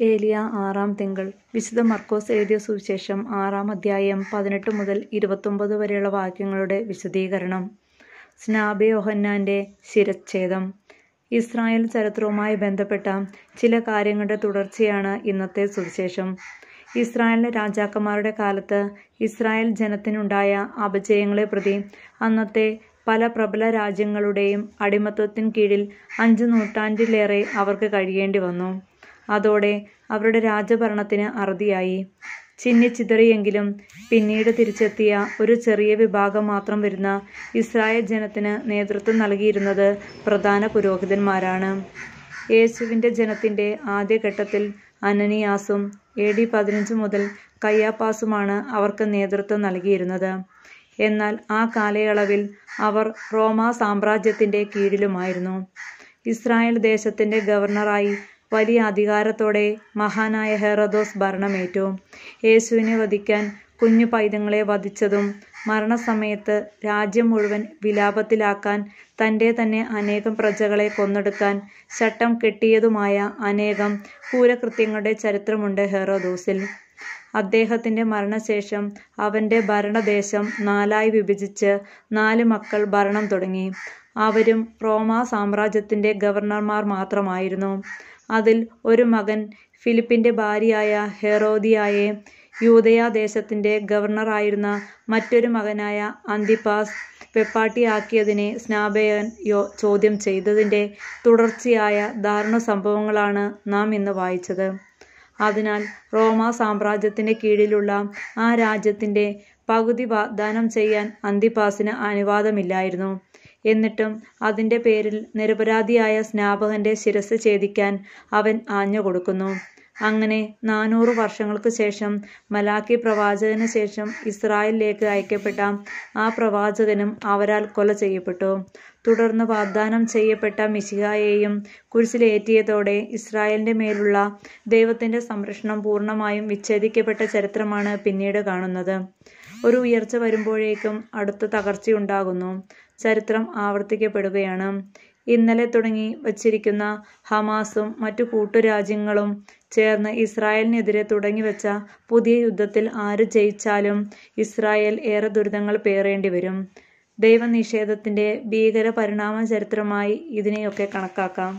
ഏലിയ ആറാം തിങ്കൾ. വിശുദ്ധ മർക്കോസ് എഴുതിയ സുവിശേഷം ആറാം അധ്യായം പതിനെട്ട് മുതൽ ഇരുപത്തൊമ്പത് വരെയുള്ള വാക്യങ്ങളുടെ വിശദീകരണം. സ്നാപെ യോഹന്നാന്റെ ശിരച്ഛേദം. ഇസ്രായേൽ ചരിത്രവുമായി ബന്ധപ്പെട്ട ചില കാര്യങ്ങളുടെ തുടർച്ചയാണ് ഇന്നത്തെ സുവിശേഷം. ഇസ്രായേലിലെ രാജാക്കന്മാരുടെ കാലത്ത് ഇസ്രായേൽ ജനത്തിനുണ്ടായ അപജയങ്ങളെ പ്രതി അന്നത്തെ പല പ്രബല രാജ്യങ്ങളുടെയും അടിമത്വത്തിന് കീഴിൽ അഞ്ച് നൂറ്റാണ്ടിലേറെ അവർക്ക് കഴിയേണ്ടി വന്നു. അതോടെ അവരുടെ രാജഭരണത്തിന് അറുതിയായി. ചിന്നിച്ചിതറിയെങ്കിലും പിന്നീട് തിരിച്ചെത്തിയ ഒരു ചെറിയ വിഭാഗം മാത്രം വരുന്ന ഇസ്രായേൽ ജനത്തിന് നേതൃത്വം നൽകിയിരുന്നത് പ്രധാന പുരോഹിതന്മാരാണ്. യേശുവിന്റെ ജനത്തിന്റെ ആദ്യഘട്ടത്തിൽ അനനിയാസും എ ഡി പതിനഞ്ച് മുതൽ കയ്യാപ്പാസുമാണ് അവർക്ക് നേതൃത്വം നൽകിയിരുന്നത്. എന്നാൽ ആ കാലയളവിൽ അവർ റോമാ സാമ്രാജ്യത്തിന്റെ കീഴിലുമായിരുന്നു. ഇസ്രായേൽ ദേശത്തിന്റെ ഗവർണറായി വലിയ അധികാരത്തോടെ മഹാനായ ഹെറോദോസ് ഭരണമേറ്റു യേശുവിനെ വധിക്കാൻ കുഞ്ഞു പൈതങ്ങളെ വധിച്ചതും മരണസമയത്ത് രാജ്യം മുഴുവൻ വിലാപത്തിലാക്കാൻ തന്റെ തന്നെ അനേകം പ്രജകളെ കൊന്നെടുക്കാൻ ചട്ടം കെട്ടിയതുമായ അനേകം ക്രൂരകൃത്യങ്ങളുടെ ചരിത്രമുണ്ട് ഹെറോദോസിൽ. അദ്ദേഹത്തിന്റെ മരണശേഷം അവന്റെ ഭരണദേശം നാലായി വിഭജിച്ച് നാല് മക്കൾ ഭരണം തുടങ്ങി. അവരും റോമാ സാമ്രാജ്യത്തിന്റെ ഗവർണർമാർ മാത്രമായിരുന്നു. അതിൽ ഒരു മകൻ ഫിലിപ്പിന്റെ ഭാര്യയായ ഹെറോദിയായെ യൂതയാദേശത്തിന്റെ ഗവർണറായിരുന്ന മറ്റൊരു മകനായ അന്തിപ്പാസ് വെപ്പാട്ടിയാക്കിയതിനെ സ്നാപകൻ യോ ചോദ്യം ചെയ്തതിന്റെ തുടർച്ചയായ ദാരുണ സംഭവങ്ങളാണ് നാം ഇന്ന് വായിച്ചത്. അതിനാൽ റോമാ സാമ്രാജ്യത്തിന്റെ കീഴിലുള്ള ആ രാജ്യത്തിന്റെ പകുതി വാഗ്ദാനം ചെയ്യാൻ അന്തിപ്പാസിന് അനുവാദമില്ലായിരുന്നു. എന്നിട്ടും അതിന്റെ പേരിൽ നിരപരാധിയായ സ്നാപകന്റെ ശിരസ് ഛേദിക്കാൻ അവൻ ആഞ്ഞു കൊടുക്കുന്നു. അങ്ങനെ നാനൂറ് വർഷങ്ങൾക്ക് ശേഷം മലാക്കി പ്രവാചകന് ശേഷം ഇസ്രായേലിലേക്ക് അയക്കപ്പെട്ട ആ പ്രവാചകനും അവരാൽ കൊല ചെയ്യപ്പെട്ടു. തുടർന്ന് വാഗ്ദാനം ചെയ്യപ്പെട്ട മിശിഹായെയും കുരിശിലേറ്റിയതോടെ ഇസ്രായേലിന്റെ മേലുള്ള ദൈവത്തിന്റെ സംരക്ഷണം പൂർണമായും വിച്ഛേദിക്കപ്പെട്ട ചരിത്രമാണ് പിന്നീട് കാണുന്നത്. ഒരു ഉയർച്ച വരുമ്പോഴേക്കും അടുത്ത തകർച്ചയുണ്ടാകുന്നു. ചരിത്രം ആവർത്തിക്കപ്പെടുകയാണ്. ഇന്നലെ തുടങ്ങി വച്ചിരിക്കുന്ന ഹമാസും മറ്റു കൂട്ടുരാജ്യങ്ങളും ചേർന്ന് ഇസ്രായേലിനെതിരെ തുടങ്ങിവെച്ച പുതിയ യുദ്ധത്തിൽ ആര് ജയിച്ചാലും ഇസ്രായേൽ ഏറെ ദുരിതങ്ങൾ പേറേണ്ടി വരും. ദൈവനിഷേധത്തിന്റെ ഭീകര പരിണാമ ചരിത്രമായി ഇതിനെയൊക്കെ കണക്കാക്കാം.